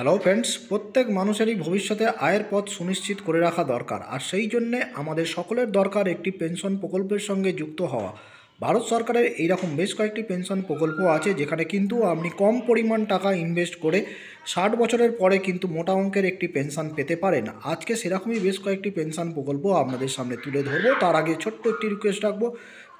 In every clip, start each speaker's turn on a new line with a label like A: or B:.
A: Hello friends প্রত্যেক মানুষেরই ভবিষ্যতে আয়ের পথ সুনিশ্চিত করে রাখা দরকার। আর সেই জন্যে আমাদের সকলের দরকার একটি পেনশন প্রকল্পের সঙ্গে যুক্ত হওয়া। ভারত সরকারের এইরকম বেশ কয়েকটি পেনশন প্রকল্প আছে, যেখানে কিন্তু আপনি কম পরিমাণ টাকা ইনভেস্ট করে ষাট বছরের পরে কিন্তু মোটা অঙ্কের একটি পেনশন পেতে পারেন। আজকে সেরকমই বেশ কয়েকটি পেনশন প্রকল্প আপনাদের সামনে তুলে ধরবো। তার আগে ছোট্ট একটি রিকোয়েস্ট রাখব।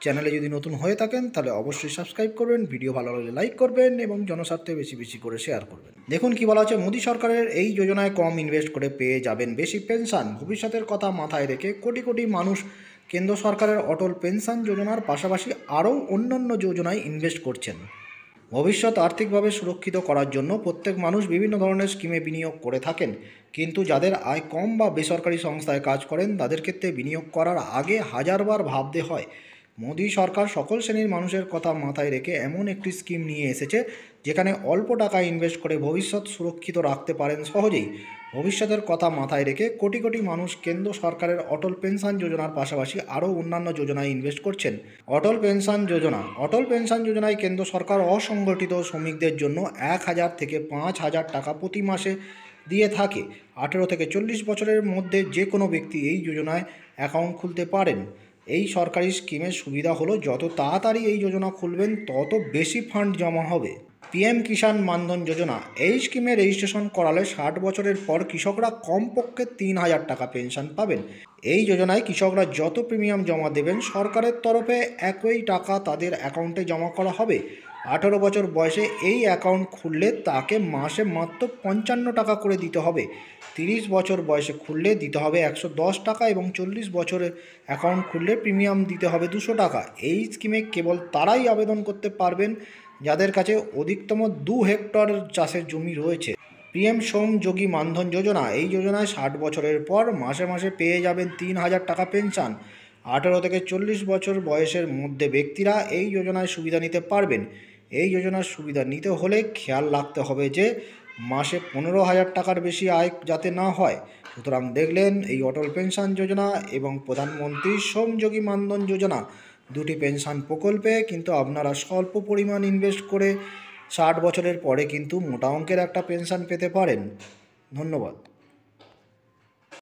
A: চ্যানেলে যদি নতুন হয়ে থাকেন, তাহলে অবশ্যই সাবস্ক্রাইব করবেন, ভিডিও ভালো লাগলে লাইক করবেন এবং জনস্বার্থে বেশি বেশি করে শেয়ার করবেন। দেখুন কি বলা হচ্ছে, মোদী সরকারের এই যোজনায় কম ইনভেস্ট করে পেয়ে যাবেন বেশি পেনশন ভবিষ্যতের কথা মাথায় রেখে কোটি কোটি মানুষ কেন্দ্র সরকারের অটল পেনশন যোজনার পাশাপাশি আরও অন্যান্য যোজনায় ইনভেস্ট করছেন। ভবিষ্যৎ আর্থিকভাবে সুরক্ষিত করার জন্য প্রত্যেক মানুষ বিভিন্ন ধরনের স্কিমে বিনিয়োগ করে থাকেন। কিন্তু যাদের আয় কম বা বেসরকারি সংস্থায় কাজ করেন, তাদের ক্ষেত্রে বিনিয়োগ করার আগে হাজারবার ভাবতে হয় মোদী সরকার সকল শ্রেণির মানুষের কথা মাথায় রেখে এমন একটি স্কিম নিয়ে এসেছে, যেখানে অল্প টাকা ইনভেস্ট করে ভবিষ্যৎ সুরক্ষিত রাখতে পারেন সহজেই। ভবিষ্যতের কথা মাথায় রেখে কোটি কোটি মানুষ কেন্দ্র সরকারের অটল পেনশন যোজনার পাশাপাশি আরও অন্যান্য যোজনায় ইনভেস্ট করছেন। অটল পেনশন যোজনা। অটল পেনশন যোজনায় কেন্দ্র সরকার অসংগঠিত শ্রমিকদের জন্য এক হাজার থেকে পাঁচ হাজার টাকা প্রতি মাসে দিয়ে থাকে। আঠেরো থেকে চল্লিশ বছরের মধ্যে যে কোনো ব্যক্তি এই যোজনায় অ্যাকাউন্ট খুলতে পারেন। এই সরকারি স্কিমের সুবিধা হলো যত তাড়াতাড়ি এই যোজনা খুলবেন, তত বেশি ফান্ড জমা হবে। পিএম কিষাণ মানধন যোজনা, এই স্কিমে রেজিস্ট্রেশন করালে ষাট বছরের পর কৃষকরা কমপক্ষে তিন হাজার টাকা পেনশন পাবেন। এই যোজনায় কৃষকরা যত প্রিমিয়াম জমা দেবেন, সরকারের তরফে একই টাকা তাদের অ্যাকাউন্টে জমা করা হবে। আঠারো বছর বয়সে এই অ্যাকাউন্ট খুললে তাকে মাসে মাত্র পঞ্চান্ন টাকা করে দিতে হবে। তিরিশ বছর বয়সে খুললে দিতে হবে একশো দশ টাকা এবং চল্লিশ বছরের অ্যাকাউন্ট খুললে প্রিমিয়াম দিতে হবে দুশো টাকা। এই স্কিমে কেবল তারাই আবেদন করতে পারবেন। যাদের কাছে অধিকতম দু হেক্টর চাষের জমি রয়েছে। পিএম সোম যোগী মানধন যোজনা, এই যোজনায় ষাট বছরের পর মাসে মাসে পেয়ে যাবেন তিন হাজার টাকা পেনশন। আঠেরো থেকে চল্লিশ বছর বয়সের মধ্যে ব্যক্তিরা এই যোজনায় সুবিধা নিতে পারবেন। এই যোজনার সুবিধা নিতে হলে খেয়াল রাখতে হবে যে, মাসে পনেরো হাজার টাকার বেশি আয় যাতে না হয়। সুতরাং দেখলেন এই অটল পেনশন যোজনা এবং প্রধানমন্ত্রী শ্রমযোগী মানধন যোজনা। দুটি পেনশন প্রকল্পে, কিন্তু আপনারা স্বল্প পরিমাণ ইনভেস্ট করে ষাট বছরের পরে কিন্তু মোটা অঙ্কের একটা পেনশন পেতে পারেন। ধন্যবাদ।